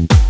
you